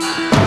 Bye.